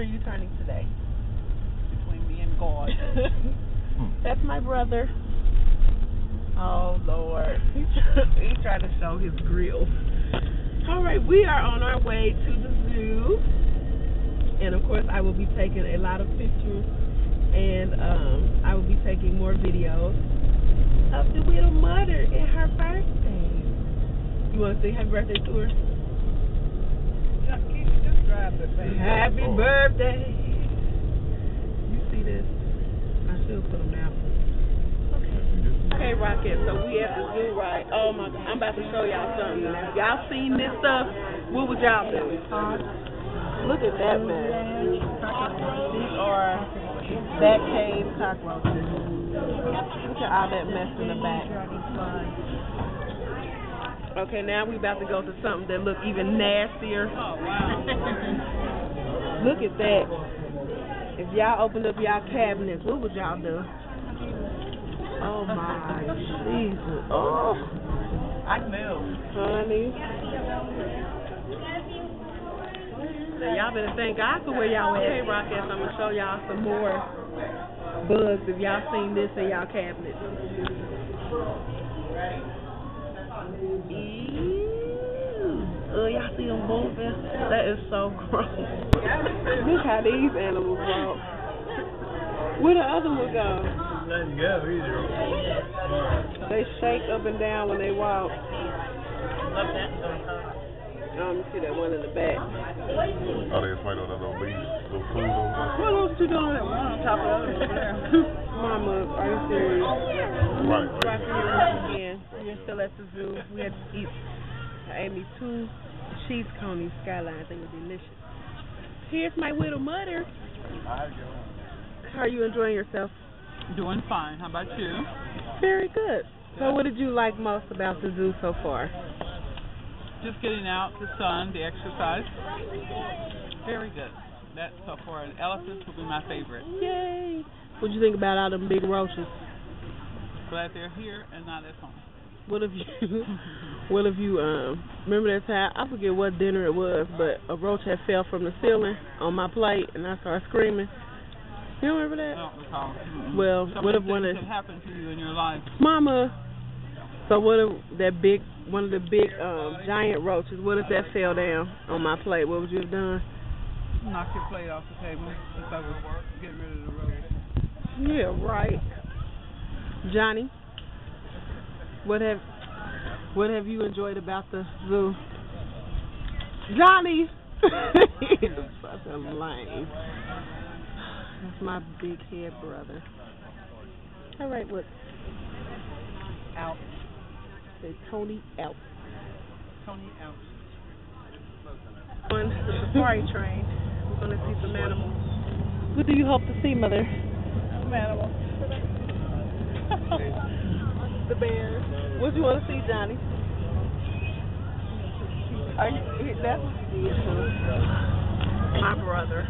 Hi, everybody. How old are you turning today? Between me and God. That's my brother. Oh Lord, he he tried to show his grill. All right, we are on our way to the zoo, and of course, I will be taking a lot of pictures, and um, I will be taking more videos of the little mother and her birthday. You want to say happy birthday to her? Just drive the thing. Happy oh. birthday. You see this? I should put them out. Okay. Okay, Rocket. So we at the zoo, right? Oh my God. I'm about to show y'all something. If y'all seen this stuff, what would y'all do? Look at that man. These are back cave cockroaches. Look at all that mess in the back. Okay, now we about to go to something that look even nastier. Oh, wow. Look at that. If y'all opened up y'all cabinets, what would y'all do? Oh my Jesus. Oh, I smell. honey. Now y'all better thank God for where y'all at. Okay, Rockets, I'm gonna show y'all some more bugs if y'all seen this in y'all cabinets. Ew. Oh, y'all see them moving? That is so gross. Look how these animals walk. Where the other one go? Letting go either. They shake up and down when they walk. Love that Um, you see that one in the back. Oh, they might on that little leaf, little food over there. What else you doing? One on top of the other. Mama, are you serious? Right, right. you're again. We're still at the zoo. We had to eat. I ate me two cheese coney skylines. They were delicious. Here's my little mother. How are you enjoying yourself? Doing fine. How about you? Very good. So, what did you like most about the zoo so far? Just getting out, the sun, the exercise. Very good. That so far, the elephants will be my favorite. Yay! What'd you think about all them big roaches? Glad they're here and not at home. What if you, what if you, um, remember that time, I forget what dinner it was, but a roach had fell from the ceiling on my plate and I started screaming. You don't remember I that? don't recall. Mm-mm. Well, what if one of- happened to you in your life? Mama. So what if that big, one of the big, um, giant roaches, what if that fell down on my plate? What would you have done? Knock your plate off the table if I was getting rid of the road. Yeah, right. Johnny, what have what have you enjoyed about the zoo? Johnny, He's such a lame. That's my big head brother. All right, what? Out. Say Tony out. Tony out. On the safari train, we're gonna see some animals. What do you hope to see, Mother? Some animals. Bears. What do you want to see, Johnny? Are you? That's my brother.